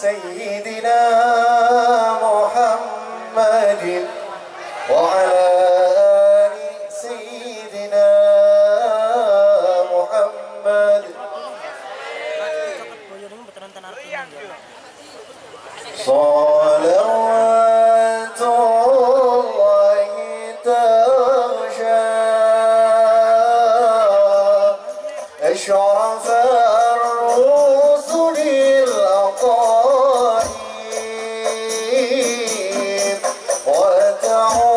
سيدنا da hora.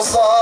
olsa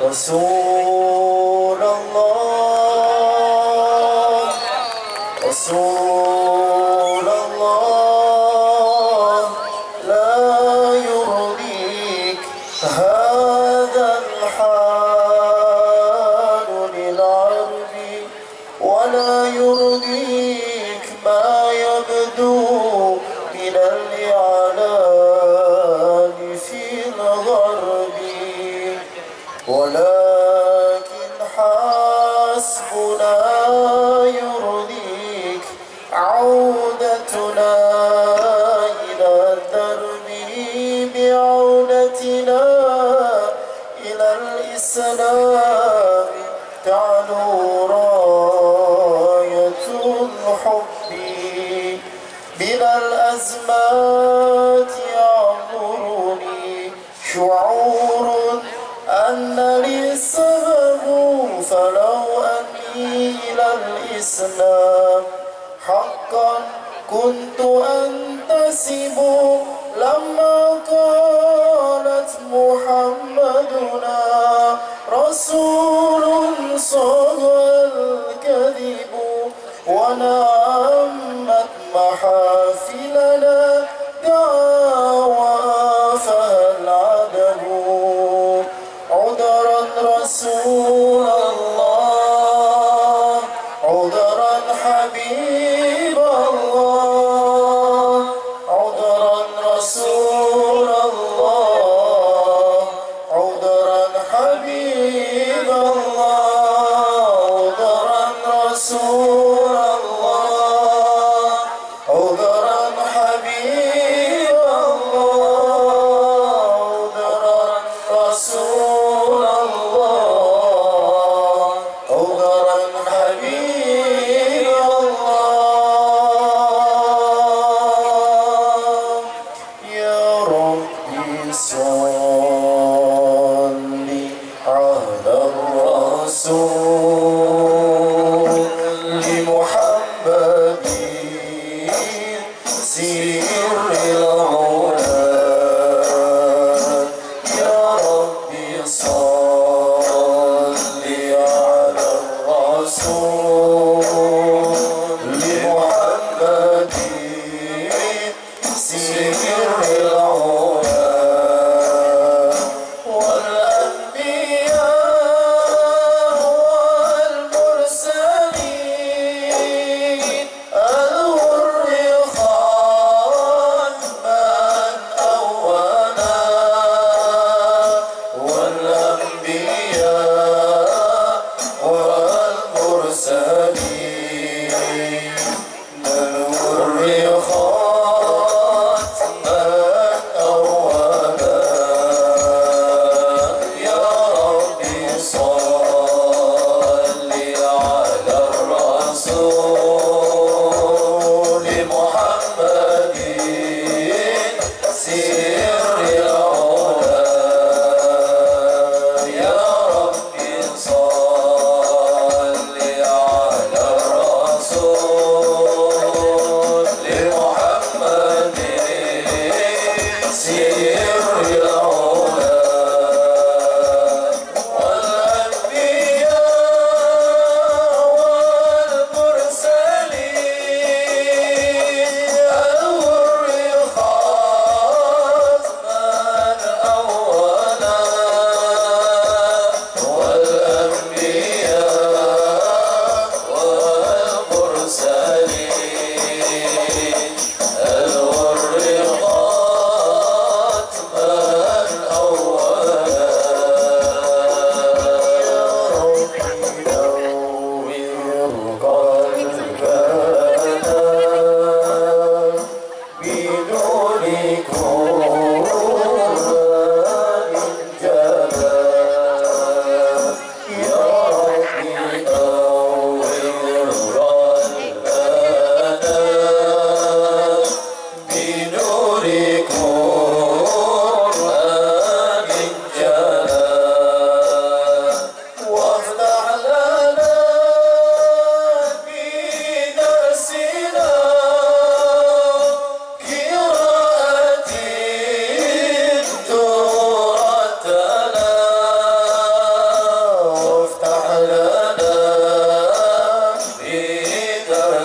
Osu. ولكن حسبنا فلو أميل الإسلام. حقا كنت أنتسب لما قالت محمدنا رسول صغى الكذب ونعمت محافلنا.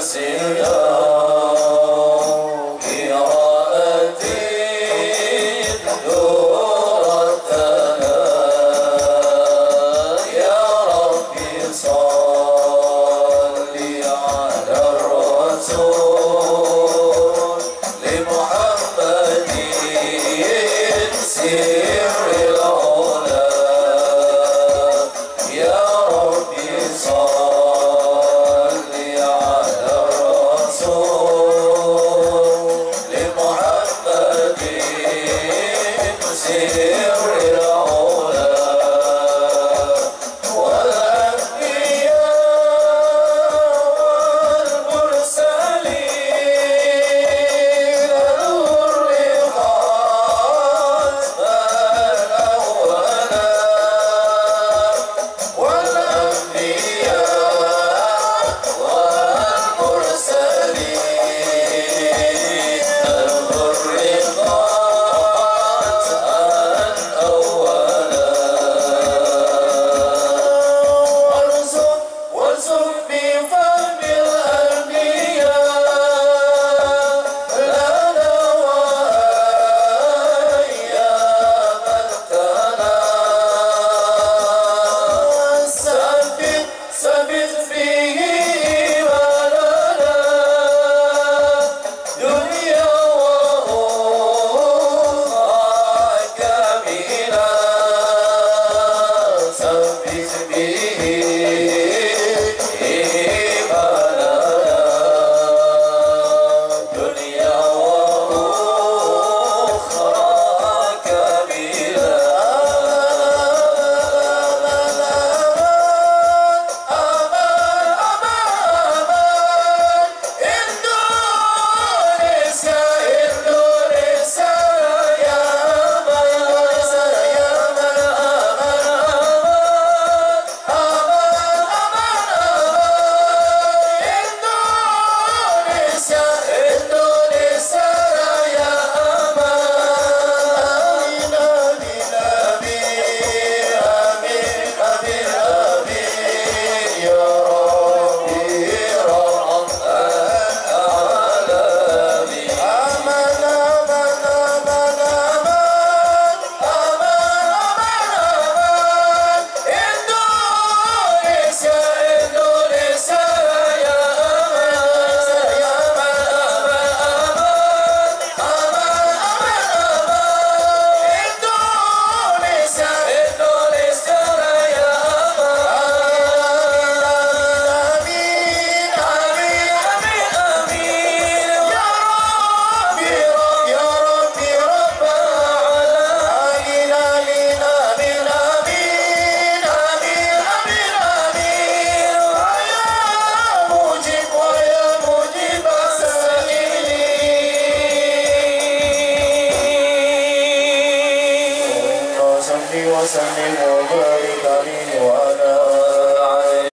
Sina Hey.